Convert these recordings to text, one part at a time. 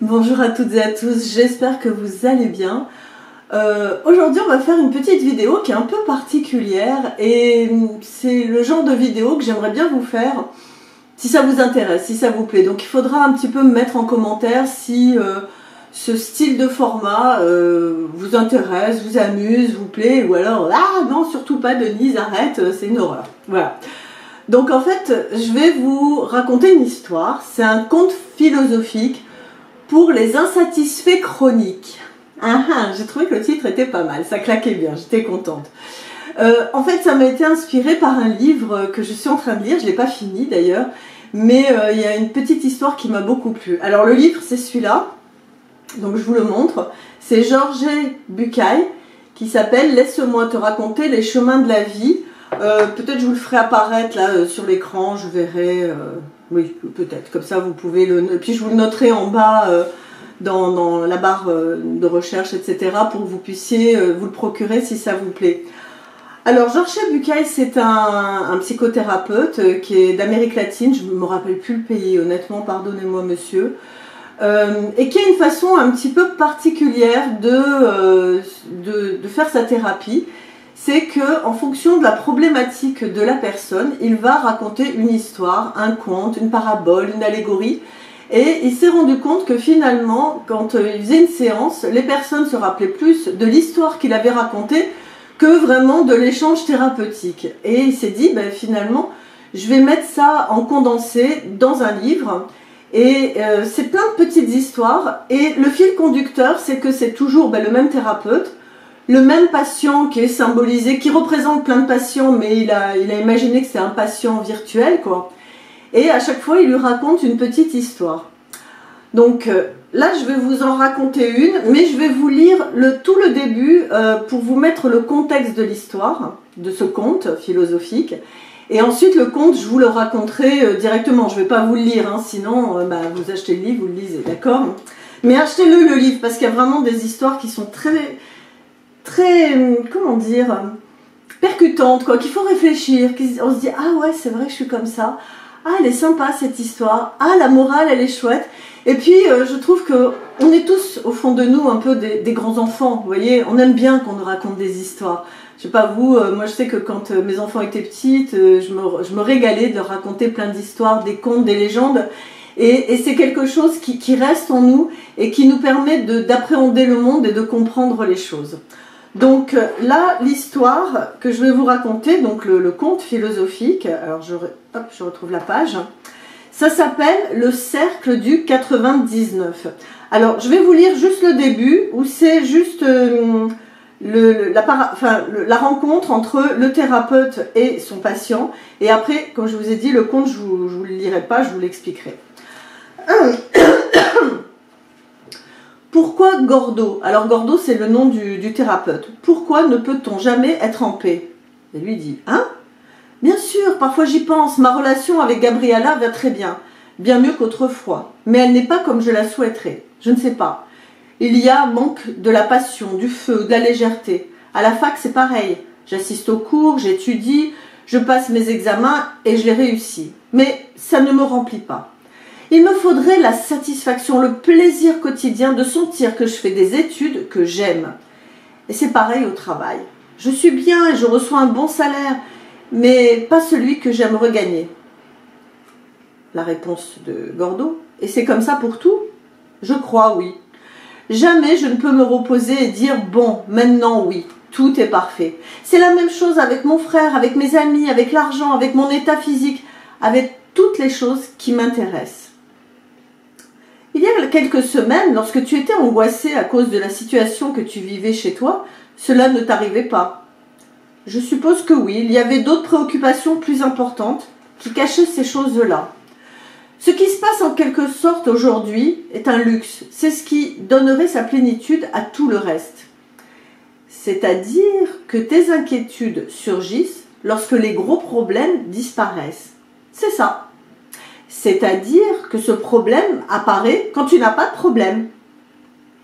Bonjour à toutes et à tous, j'espère que vous allez bien. Euh, Aujourd'hui on va faire une petite vidéo qui est un peu particulière et c'est le genre de vidéo que j'aimerais bien vous faire si ça vous intéresse, si ça vous plaît. Donc il faudra un petit peu me mettre en commentaire si euh, ce style de format euh, vous intéresse, vous amuse, vous plaît ou alors ah non surtout pas Denise arrête c'est une horreur. Voilà. Donc en fait je vais vous raconter une histoire, c'est un conte philosophique pour les insatisfaits chroniques. Ah, ah, j'ai trouvé que le titre était pas mal, ça claquait bien, j'étais contente. Euh, en fait, ça m'a été inspiré par un livre que je suis en train de lire, je ne l'ai pas fini d'ailleurs, mais euh, il y a une petite histoire qui m'a beaucoup plu. Alors le livre, c'est celui-là, donc je vous le montre. C'est Georges Bucaille qui s'appelle Laisse-moi te raconter les chemins de la vie. Euh, peut-être je vous le ferai apparaître là sur l'écran, je verrai oui, peut-être. Comme ça, vous pouvez le. Puis je vous le noterai en bas euh, dans, la barre euh, de recherche, etc., pour que vous puissiez euh, vous le procurer si ça vous plaît. Alors, Georges Bucaille, c'est un, psychothérapeute qui est d'Amérique latine. Je ne me rappelle plus le pays, honnêtement, pardonnez-moi, monsieur. et qui a une façon un petit peu particulière de, de faire sa thérapie c'est que en fonction de la problématique de la personne, il va raconter une histoire, un conte, une parabole, une allégorie. Et il s'est rendu compte que finalement, quand il faisait une séance, les personnes se rappelaient plus de l'histoire qu'il avait racontée que vraiment de l'échange thérapeutique. Et il s'est dit, ben, finalement, je vais mettre ça en condensé dans un livre. Et euh, c'est plein de petites histoires. Et le fil conducteur, c'est que c'est toujours ben, le même thérapeute le même patient qui est symbolisé, qui représente plein de patients, mais il a, imaginé que c'était un patient virtuel, quoi. Et à chaque fois, il lui raconte une petite histoire. Donc euh, là, je vais vous en raconter une, mais je vais vous lire le, tout le début euh, pour vous mettre le contexte de l'histoire, de ce conte philosophique. Et ensuite, le conte, je vous le raconterai euh, directement. Je ne vais pas vous le lire, hein, sinon bah, vous achetez le livre, vous le lisez, d'accord? Mais achetez-le le livre, parce qu'il y a vraiment des histoires qui sont très, très, comment dire, percutante, quoi, qu'il faut réfléchir, on se dit, ah ouais, c'est vrai que je suis comme ça, ah, elle est sympa cette histoire, ah, la morale, elle est chouette. Et puis, euh, je trouve que on est tous, au fond de nous, un peu des, grands enfants, vous voyez, on aime bien qu'on nous raconte des histoires. Je sais pas vous, euh, moi je sais que quand euh, mes enfants étaient petites, je me, régalais de raconter plein d'histoires, des contes, des légendes. Et, c'est quelque chose qui, reste en nous et qui nous permet d'appréhender le monde et de comprendre les choses. Donc euh, là, l'histoire que je vais vous raconter, donc le, conte philosophique, alors je, retrouve la page, ça s'appelle Le cercle du 99. Alors je vais vous lire juste le début, où c'est juste euh, la, rencontre entre le thérapeute et son patient. Et après, comme je vous ai dit, le conte, je ne vous le lirai pas, je vous l'expliquerai. Pourquoi Gordo? Alors Gordo, c'est le nom du, thérapeute. Pourquoi ne peut-on jamais être en paix? Et lui dit, hein? Bien sûr, parfois j'y pense. Ma relation avec Gabriella va très bien. Bien mieux qu'autrefois. Mais elle n'est pas comme je la souhaiterais. Je ne sais pas. Il y a manque de la passion, du feu, de la légèreté. À la fac, c'est pareil. J'assiste aux cours, j'étudie, je passe mes examens et je les réussis. Mais ça ne me remplit pas. Il me faudrait la satisfaction, le plaisir quotidien de sentir que je fais des études que j'aime. Et c'est pareil au travail. Je suis bien et je reçois un bon salaire, mais pas celui que j'aime regagner. La réponse de Gordo. Et c'est comme ça pour tout? Je crois, oui. Jamais je ne peux me reposer et dire bon, maintenant oui, tout est parfait. C'est la même chose avec mon frère, avec mes amis, avec l'argent, avec mon état physique, avec toutes les choses qui m'intéressent. Il y a quelques semaines, lorsque tu étais angoissé à cause de la situation que tu vivais chez toi, cela ne t'arrivait pas. Je suppose que oui, il y avait d'autres préoccupations plus importantes qui cachaient ces choses-là. Ce qui se passe en quelque sorte aujourd'hui est un luxe, c'est ce qui donnerait sa plénitude à tout le reste. C'est-à-dire que tes inquiétudes surgissent lorsque les gros problèmes disparaissent. C'est ça. C'est-à-dire que ce problème apparaît quand tu n'as pas de problème.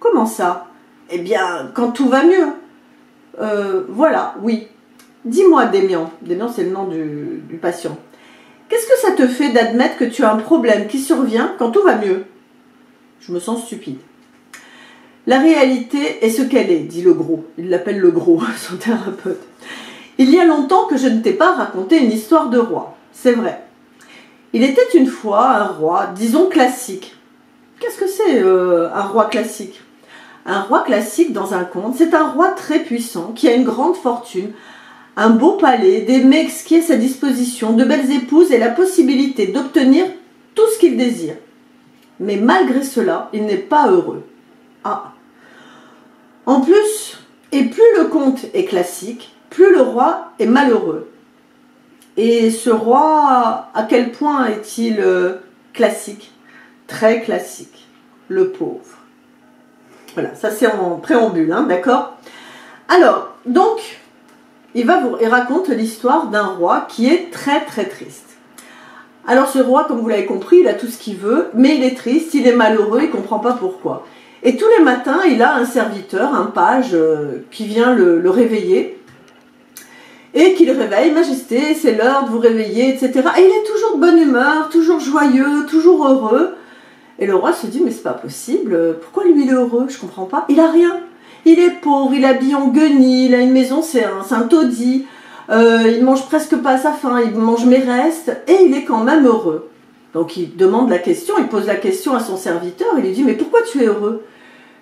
Comment ça? Eh bien, quand tout va mieux. Euh, voilà, oui. Dis-moi, Démian. Démian, c'est le nom du, du patient. Qu'est-ce que ça te fait d'admettre que tu as un problème qui survient quand tout va mieux? Je me sens stupide. La réalité est ce qu'elle est, dit le gros. Il l'appelle le gros, son thérapeute. Il y a longtemps que je ne t'ai pas raconté une histoire de roi. C'est vrai. Il était une fois un roi, disons classique. Qu'est-ce que c'est euh, un roi classique? Un roi classique dans un conte, c'est un roi très puissant qui a une grande fortune, un beau palais, des mecs qui à sa disposition, de belles épouses et la possibilité d'obtenir tout ce qu'il désire. Mais malgré cela, il n'est pas heureux. Ah. En plus, et plus le conte est classique, plus le roi est malheureux. Et ce roi, à quel point est-il euh, classique? Très classique. Le pauvre. Voilà, ça c'est en préambule, hein, d'accord? Alors, donc, il, va vous, il raconte l'histoire d'un roi qui est très très triste. Alors ce roi, comme vous l'avez compris, il a tout ce qu'il veut, mais il est triste, il est malheureux, il ne comprend pas pourquoi. Et tous les matins, il a un serviteur, un page, euh, qui vient le, réveiller et qui le réveille, Majesté, c'est l'heure de vous réveiller, etc. Et il est toujours de bonne humeur, toujours joyeux, toujours heureux. Et le roi se dit, mais c'est pas possible, pourquoi lui il est heureux? Je comprends pas. Il a rien. Il est pauvre, il habille en guenille, il a une maison, c'est un, un taudis, euh, il mange presque pas à sa faim, il mange mes restes, et il est quand même heureux. Donc il demande la question, il pose la question à son serviteur, il lui dit Mais pourquoi tu es heureux?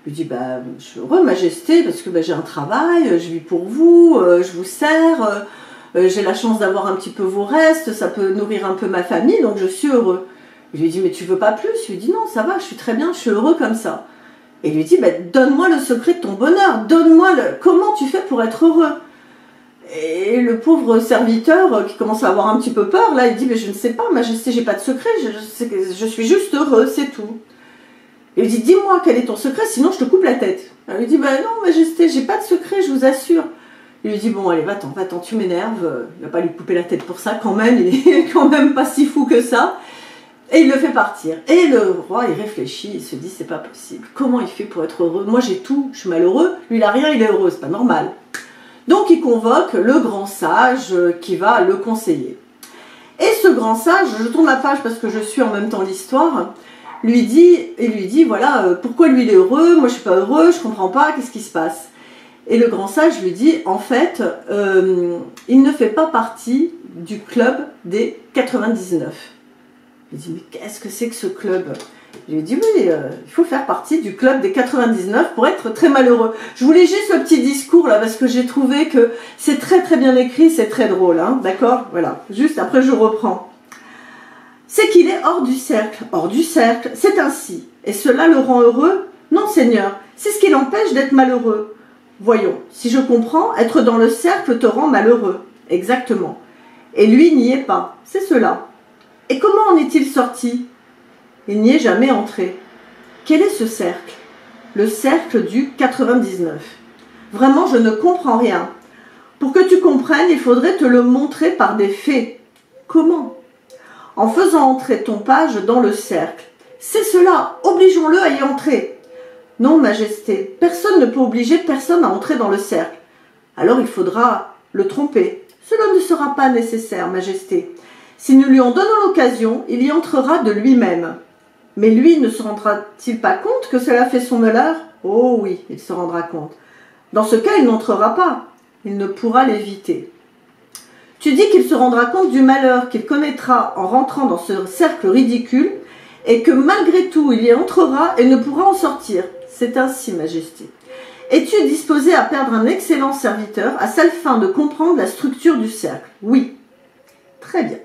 Il lui dit bah, Je suis heureux, Majesté, parce que bah, j'ai un travail, je vis pour vous, euh, je vous sers, euh, j'ai la chance d'avoir un petit peu vos restes, ça peut nourrir un peu ma famille, donc je suis heureux. Il lui dit Mais tu veux pas plus? Il lui dit Non, ça va, je suis très bien, je suis heureux comme ça. Et lui dit bah, Donne-moi le secret de ton bonheur, donne-moi le... comment tu fais pour être heureux? Et le pauvre serviteur euh, qui commence à avoir un petit peu peur, là, il dit, mais je ne sais pas, majesté, j'ai pas de secret, je, je, suis juste heureux, c'est tout. Il dit, dis-moi quel est ton secret, sinon je te coupe la tête. Il lui dit, ben non, majesté, j'ai pas de secret, je vous assure. Il lui dit, bon, allez, va-t'en, va-t'en, tu m'énerves. Il va pas lui couper la tête pour ça, quand même, il est quand même pas si fou que ça. Et il le fait partir. Et le roi, il réfléchit, il se dit, c'est pas possible. Comment il fait pour être heureux? Moi, j'ai tout, je suis malheureux. Lui, il a rien, il est heureux, c'est pas normal. Donc il convoque le grand sage qui va le conseiller. Et ce grand sage, je tourne la page parce que je suis en même temps l'histoire, lui dit, et lui dit, voilà, euh, pourquoi lui il est heureux, moi je suis pas heureux, je comprends pas, qu'est-ce qui se passe? Et le grand sage lui dit, en fait, euh, il ne fait pas partie du club des 99. Il dit, mais qu'est-ce que c'est que ce club? Je lui dit oui, euh, il faut faire partie du club des 99 pour être très malheureux. Je voulais juste ce petit discours là parce que j'ai trouvé que c'est très très bien écrit, c'est très drôle, hein, d'accord? Voilà, juste après je reprends. C'est qu'il est hors du cercle, hors du cercle, c'est ainsi. Et cela le rend heureux Non Seigneur, c'est ce qui l'empêche d'être malheureux. Voyons, si je comprends, être dans le cercle te rend malheureux. Exactement. Et lui n'y est pas, c'est cela. Et comment en est-il sorti? Il n'y est jamais entré. Quel est ce cercle? Le cercle du 99. Vraiment, je ne comprends rien. Pour que tu comprennes, il faudrait te le montrer par des faits. Comment? En faisant entrer ton page dans le cercle. C'est cela, obligeons-le à y entrer. Non, Majesté, personne ne peut obliger personne à entrer dans le cercle. Alors il faudra le tromper. Cela ne sera pas nécessaire, Majesté. Si nous lui en donnons l'occasion, il y entrera de lui-même. Mais lui ne se rendra-t-il pas compte que cela fait son malheur? Oh oui, il se rendra compte. Dans ce cas, il n'entrera pas. Il ne pourra l'éviter. Tu dis qu'il se rendra compte du malheur qu'il connaîtra en rentrant dans ce cercle ridicule et que malgré tout il y entrera et ne pourra en sortir. C'est ainsi, Majesté. Es-tu disposé à perdre un excellent serviteur à seule fin de comprendre la structure du cercle? Oui. Très bien.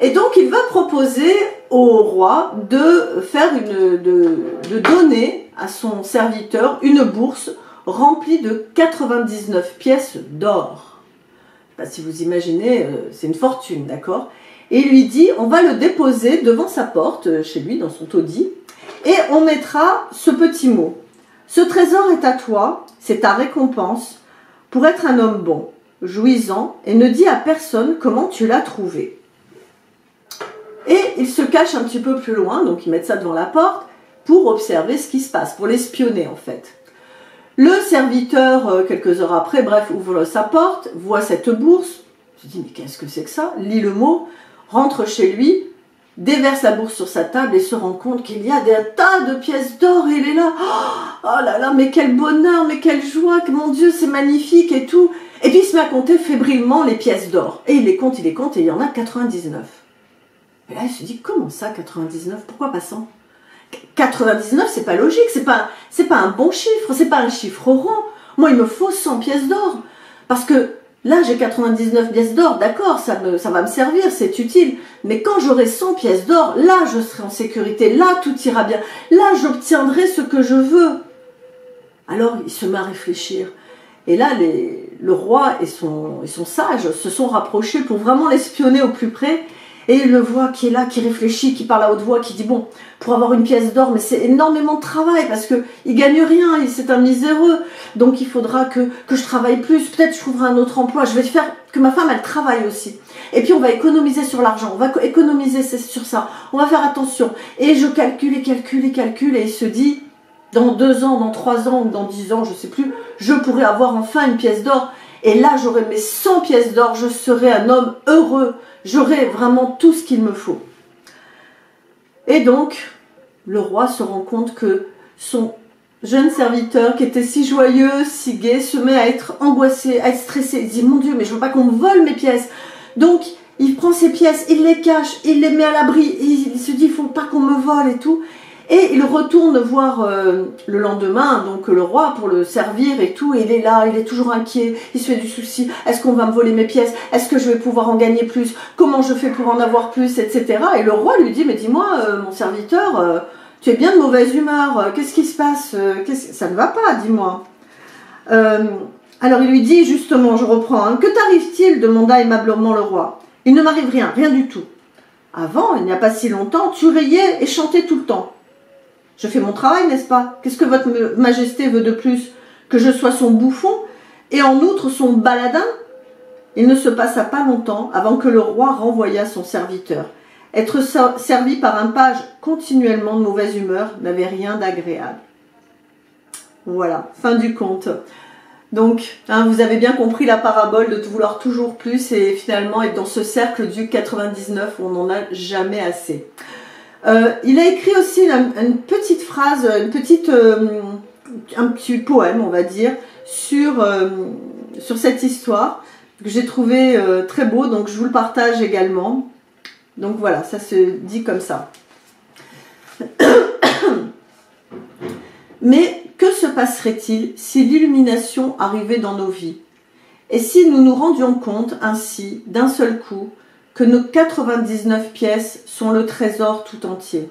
Et donc il va proposer au roi de faire une, de, donner à son serviteur une bourse remplie de 99 pièces d'or. Si vous imaginez, euh, c'est une fortune, d'accord Et il lui dit, on va le déposer devant sa porte, euh, chez lui, dans son taudis, et on mettra ce petit mot. Ce trésor est à toi, c'est ta récompense pour être un homme bon, jouissant, et ne dis à personne comment tu l'as trouvé. Et ils se cachent un petit peu plus loin, donc ils mettent ça devant la porte pour observer ce qui se passe, pour l'espionner en fait. Le serviteur, euh, quelques heures après, bref, ouvre sa porte, voit cette bourse, se dit mais qu'est-ce que c'est que ça? Lit le mot, rentre chez lui déverse la bourse sur sa table et se rend compte qu'il y a des tas de pièces d'or il est là, oh, oh là là, mais quel bonheur, mais quelle joie, mon Dieu, c'est magnifique et tout. Et puis il se met à compter fébrilement les pièces d'or. Et il les compte, il les compte et il y en a 99. Et là il se dit, comment ça 99 Pourquoi pas 100 99 c'est pas logique, c'est pas, c'est pas un bon chiffre, c'est pas un chiffre rond. Moi il me faut 100 pièces d'or. Parce que Là, j'ai 99 pièces d'or, d'accord, ça, va me servir, c'est utile. Mais quand j'aurai 100 pièces d'or, là, je serai en sécurité, là, tout ira bien. Là, j'obtiendrai ce que je veux. Alors, il se met à réfléchir. Et là, le roi et et son sage se sont rapprochés pour vraiment l'espionner au plus près. Et il le voit qui est là, qui réfléchit, qui parle à haute voix, qui dit bon, pour avoir une pièce d'or, mais c'est énormément de travail parce que il gagne rien, c'est un miséreux. Donc il faudra que, je travaille plus. Peut-être je trouverai un autre emploi. Je vais faire que ma femme elle travaille aussi. Et puis on va économiser sur l'argent, on va économiser sur ça. On va faire attention. Et je calcule et calcule et calcule et il se dit dans deux ans, dans trois ans ou dans dix ans, je sais plus, je pourrai avoir enfin une pièce d'or. Et là, j'aurai mes 100 pièces d'or, je serai un homme heureux, j'aurai vraiment tout ce qu'il me faut. Et donc, le roi se rend compte que son jeune serviteur, qui était si joyeux, si gai, se met à être angoissé, à être stressé. Il dit, mon Dieu, mais je veux pas qu'on me vole mes pièces. Donc, il prend ses pièces, il les cache, il les met à l'abri, il se dit, il faut pas qu'on me vole et tout. Et il retourne voir euh, le lendemain, donc le roi, pour le servir et tout. Et il est là, il est toujours inquiet, il se fait du souci. Est-ce qu'on va me voler mes pièces? Est-ce que je vais pouvoir en gagner plus? Comment je fais pour en avoir plus? Etc. Et le roi lui dit, mais dis-moi, euh, mon serviteur, euh, tu es bien de mauvaise humeur. Qu'est-ce qui se passe Ça ne va pas, dis-moi. alors il lui dit, justement, je reprends, hein, que t'arrive-t-il? demanda aimablement le roi. Il ne m'arrive rien, rien du tout. Avant, il n'y a pas si longtemps, tu riais et chantais tout le temps. Je fais mon travail, n'est-ce pas? Qu'est-ce que votre majesté veut de plus Que je sois son bouffon? Et en outre son baladin? Il ne se passa pas longtemps avant que le roi renvoya son serviteur. Être servi par un page continuellement de mauvaise humeur n'avait rien d'agréable. Voilà, fin du conte. Donc, hein, vous avez bien compris la parabole de vouloir toujours plus et finalement être dans ce cercle du 99 où on n'en a jamais assez. Euh, il a écrit aussi une, petite phrase, euh, un petit poème, on va dire, sur, euh, sur cette histoire que j'ai trouvé très beau, donc je vous le partage également. Donc voilà, ça se dit comme ça. Mais que se passerait-il si l'illumination arrivait dans nos vies? Et si nous nous rendions compte ainsi, d'un seul coup, que nos 99 pièces sont le trésor tout entier,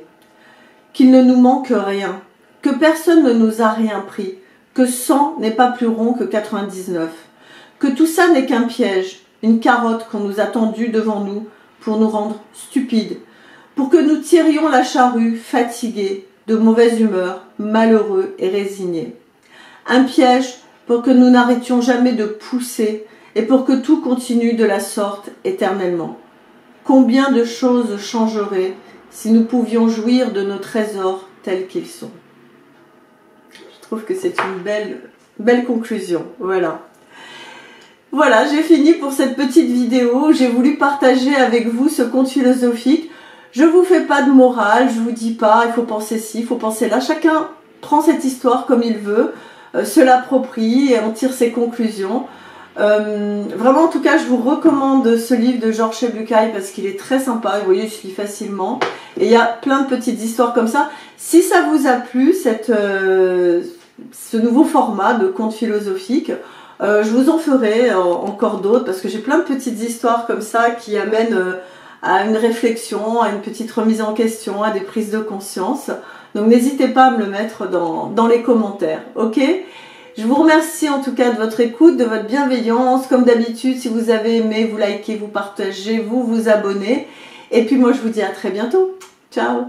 qu'il ne nous manque rien, que personne ne nous a rien pris, que 100 n'est pas plus rond que 99, que tout ça n'est qu'un piège, une carotte qu'on nous a tendue devant nous pour nous rendre stupides, pour que nous tirions la charrue fatigués, de mauvaise humeur, malheureux et résignés. Un piège pour que nous n'arrêtions jamais de pousser et pour que tout continue de la sorte éternellement. Combien de choses changeraient si nous pouvions jouir de nos trésors tels qu'ils sont? Je trouve que c'est une belle, belle conclusion. Voilà. Voilà, j'ai fini pour cette petite vidéo. J'ai voulu partager avec vous ce conte philosophique. Je vous fais pas de morale, je vous dis pas, il faut penser ci, il faut penser là. Chacun prend cette histoire comme il veut, euh, se l'approprie et en tire ses conclusions. Euh, vraiment, en tout cas, je vous recommande ce livre de Georges Chebucaille parce qu'il est très sympa. Vous voyez, se lit facilement. Et il y a plein de petites histoires comme ça. Si ça vous a plu, cette, euh, ce nouveau format de conte philosophique, euh, je vous en ferai encore d'autres parce que j'ai plein de petites histoires comme ça qui amènent à une réflexion, à une petite remise en question, à des prises de conscience. Donc n'hésitez pas à me le mettre dans, dans les commentaires. Ok? Je vous remercie en tout cas de votre écoute, de votre bienveillance. Comme d'habitude, si vous avez aimé, vous likez, vous partagez, vous vous abonnez. Et puis moi, je vous dis à très bientôt. Ciao